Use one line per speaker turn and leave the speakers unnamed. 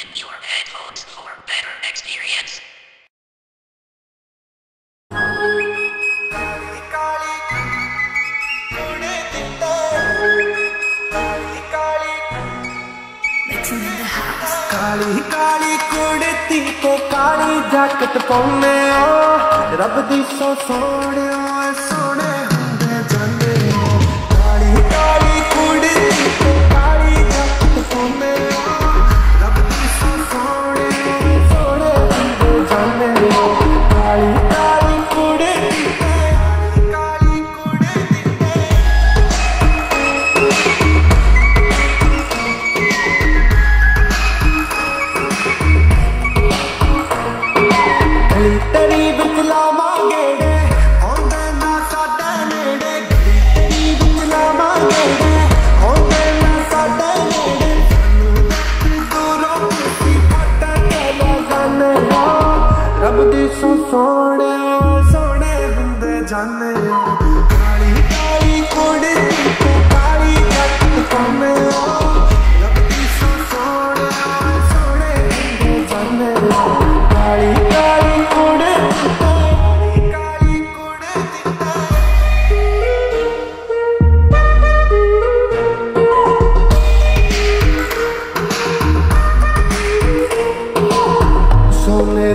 in your headphones for better experience.
Mixing in the house.
ਕਾਲੀ ਕਾਲੀ ਕੁੜਤੀ ਤੇ ਕਾਲੀ jacket ਪਾਉਨੇ ਆ ਰੱਬ ਦੀ ਸੋ ਸੋਹਣਿਆ ਸੋਹਣਿਆ ਸੋਹਣੇ ਹੁੰਦੇ ਜਾਂਦੇ